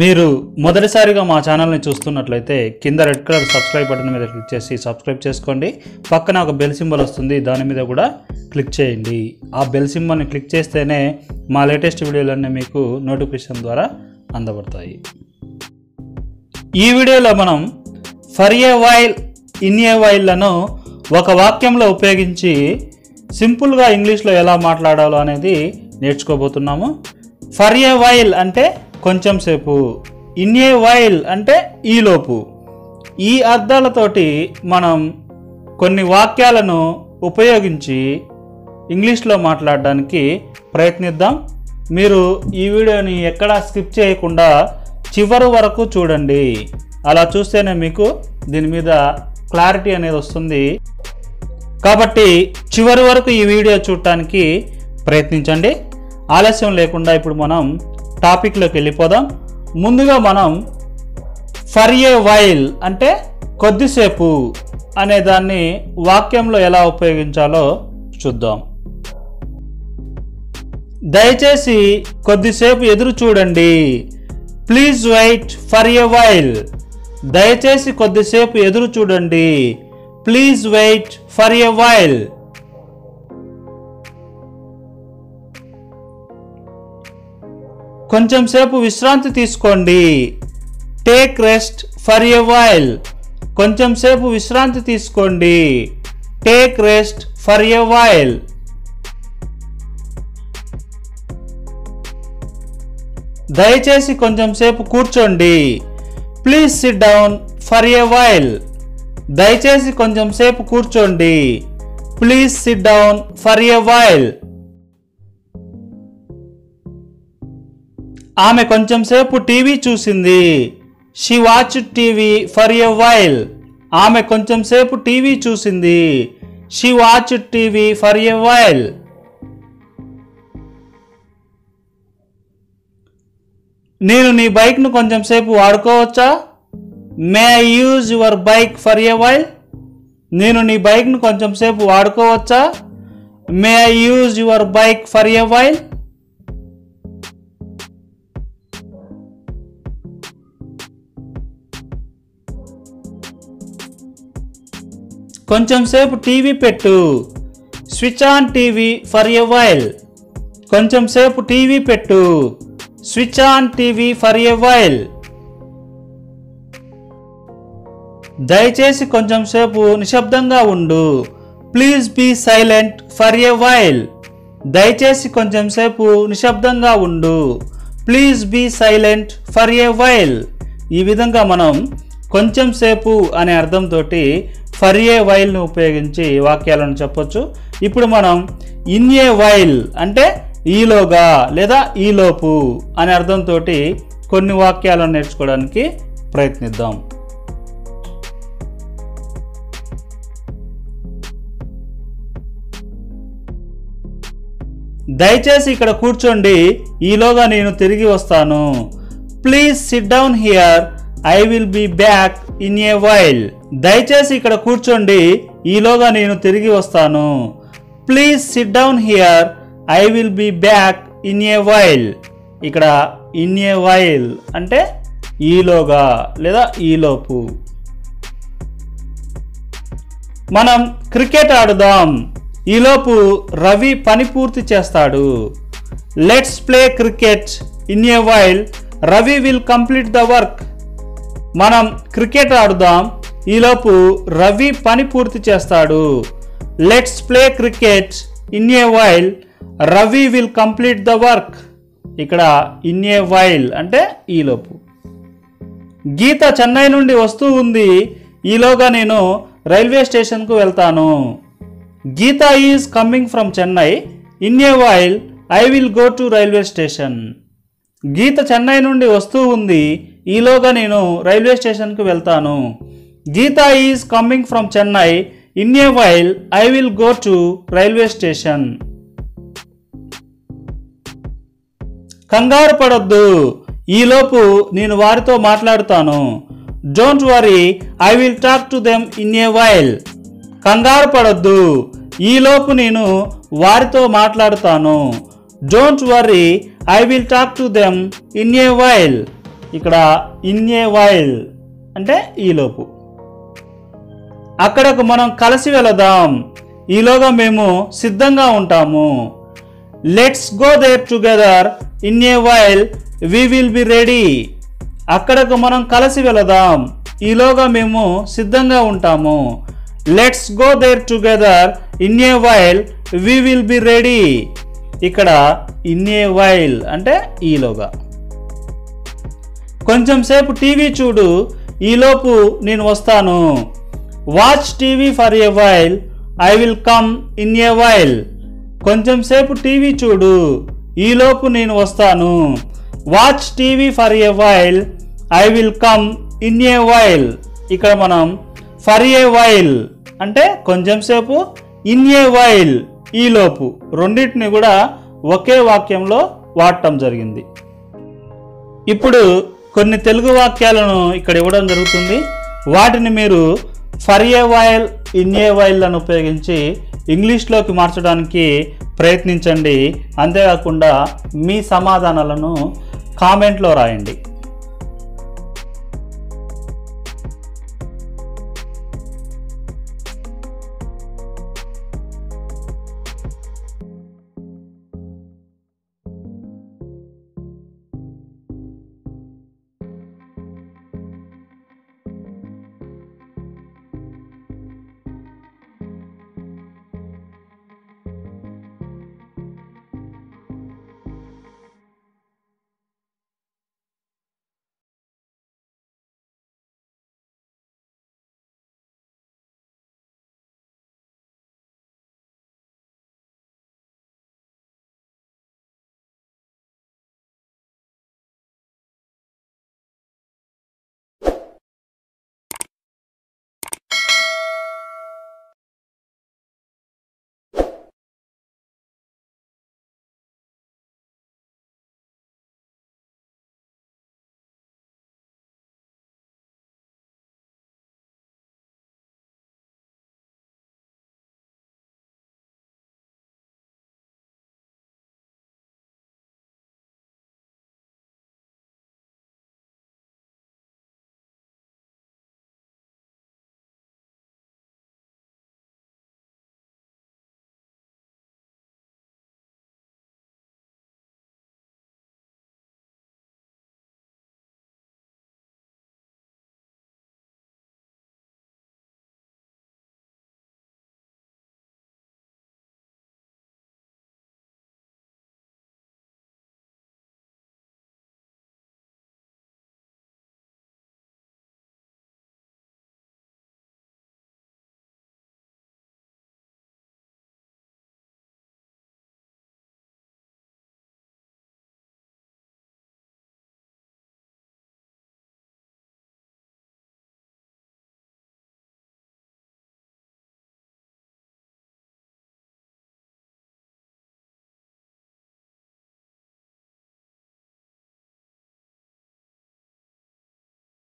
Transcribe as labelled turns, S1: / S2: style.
S1: మీరు మొదటిసారిగా మా ఛానల్ని చూస్తున్నట్లయితే కింద రెడ్ కలర్ సబ్స్క్రైబ్ బటన్ మీద క్లిక్ చేసి సబ్స్క్రైబ్ చేసుకోండి. పక్కన ఒక బెల్ సింబల్ వస్తుంది దాని మీద కూడా క్లిక్ చేయండి. ఆ బెల్ సింబల్ని క్లిక్ చేస్తేనే మా లేటెస్ట్ వీడియోలన్నీ మీకు నోటిఫికేషన్ ద్వారా అందబడతాయి. ఈ వీడియోలో మనం for a while in a వైల్లను ఒక వాక్యంలో ఉపయోగించి సింపుల్గా ఇంగ్లీష్లో ఎలా మాట్లాడాలో అనేది నేర్చుకోబోతున్నాము. ఫర్ ఏ వైల్ అంటే కొంచెం సేపు. ఇన్ ఏ వైల్ అంటే ఈలోపు ఈ అర్థాలతోటి మనం కొన్ని వాక్యాలను ఉపయోగించి ఇంగ్లీష్లో మాట్లాడడానికి ప్రయత్నిద్దాం. మీరు ఈ వీడియోని ఎక్కడా స్కిప్ చేయకుండా చివరి వరకు చూడండి. అలా చూస్తేనే మీకు దీని మీద క్లారిటీ అనేది వస్తుంది. కాబట్టి చివరి వరకు ఈ వీడియో చూడటానికి ప్రయత్నించండి. ఆలస్యం లేకుండా ఇప్పుడు మనం టాపిక్లోకి వెళ్ళిపోదాం. ముందుగా మనం ఫర్ ఏ వైల్ అంటే కొద్దిసేపు అనే దాన్ని వాక్యంలో ఎలా ఉపయోగించాలో చూద్దాం. దయచేసి కొద్దిసేపు ఎదురు చూడండి. Please wait for a while. దయచేసి కొద్దిసేపు ఎదురు చూడండి. Please wait for a while. కొంచెం సేపు విశ్రాంతి తీసుకోండి. Take rest for a while కొంచెం సేపు విశ్రాంతి తీసుకోండి. Take rest for a while దయచేసి కొంచెం సేపు కూర్చోండి. Please sit down for a while దయచేసి కొంచెం సేపు కూర్చోండి. Please sit down for a while ఆమె కొంచెం సేపు టీవీ చూసింది. She watch TV for a while ఆమె కొంచెం సేపు టీవీ చూసింది. She watch TV for a while నేను నీ బైక్ను కొంచెం సేపు వాడుకోవచ్చా? May I use your bike for a while నేను నీ బైక్ను కొంచెం సేపు వాడుకోవచ్చా? May I use your bike for a while కొంచెం సేపు టీవీ పెట్టు. Switch on TV for a while. కొంచెం సేపు టీవీ పెట్టు. Switch on TV for a while. దయచేసి కొంచెం సేపు నిశ్శబ్దంగా ఉండు. Please be silent for a while. దయచేసి కొంచెం సేపు నిశ్శబ్దంగా ఉండు. Please be silent for a while. ఈ విధంగా మనం కొంచెం సేపు అనే అర్థంతో ఫర్ ఏ వైల్ను ఉపయోగించి వాక్యాలను చెప్పొచ్చు. ఇప్పుడు మనం ఇన్ ఏ వైల్ అంటే ఈలోగా లేదా ఈలోపు అనే అర్థంతో కొన్ని వాక్యాలను నేర్చుకోవడానికి ప్రయత్నిద్దాం. దయచేసి ఇక్కడ కూర్చోండి. ఈలోగా నేను తిరిగి వస్తాను. Please sit down here I will be back in a while దయచేసి ఇక్కడ కూర్చోండి. ఈలోగా నేను తిరిగి వస్తాను. Please sit down here I will be back in a while ఇక్కడ ఇన్ ఏ వైల్ అంటే ఈలోగా లేదా ఈలోపు మనం క్రికెట్ ఆడుదాం. ఈలోపు రవి పని పూర్తి చేస్తాడు. Let's play cricket in a while Ravi will complete the work మనం క్రికెట్ ఆడుదాం. ఈలోపు రవి పని పూర్తి చేస్తాడు. Let's play cricket in a while Ravi will complete the work ఇక్కడ ఇన్ ఏ వైల్ అంటే ఈలోపు. గీత చెన్నై నుండి వస్తూ ఉంది. ఈలోగా నేను రైల్వే స్టేషన్కు వెళ్తాను. Geeta is coming from Chennai. In a while I will go to railway station. Geeta Chennai నుండి వస్తూ ఉంది. ఈలోగా నేను రైల్వే స్టేషన్కు వెళ్తాను. Geeta is coming from Chennai. In a while I will go to railway station. కంగారు పడొద్దు. ఈలోపు నేను వారితో మాట్లాడుతాను. Don't worry I will talk to them in a while. కంగారు పడొద్దు. ఈలోపు నేను వారితో మాట్లాడుతాను. Don't worry I will talk to them in a while ఇక్కడ ఇన్ ఏ వైల్ అంటే ఈలోపు అక్కడకు మనం కలిసి వెళదాం. ఈలోగా మేము సిద్ధంగా ఉంటాము. Let's go there together in a while we will be ready అక్కడకు మనం కలిసి వెళదాం. ఈలోగా మేము సిద్ధంగా ఉంటాము. Let's go there together in a while we will be ready ఇక్కడ ఇన్ ఏ వైల్ అంటే ఈలోగా. కొంచెం సేపు టీవీ చూడు ఈలోపు నేను వస్తాను. Watch TV for a while I will come in a while కొంచెం సేపు టీవీ చూడు ఈలోపు నేను వస్తాను. Watch TV for a while I will come in a while ఇక్కడ మనం ఫర్ ఏ వైల్ అంటే కొంచెం సేపు ఇన్ ఏ వైల్ ఈలోపు రెండింటిని కూడా ఒకే వాక్యంలో వాడటం జరిగింది. ఇప్పుడు కొన్ని తెలుగు వాక్యాలను ఇక్కడ ఇవ్వడం జరుగుతుంది. వాటిని మీరు for a while in a వైల్లను ఉపయోగించి ఇంగ్లీష్లోకి మార్చడానికి ప్రయత్నించండి. అంతేకాకుండా మీ సమాధానాలను కామెంట్లో రాయండి.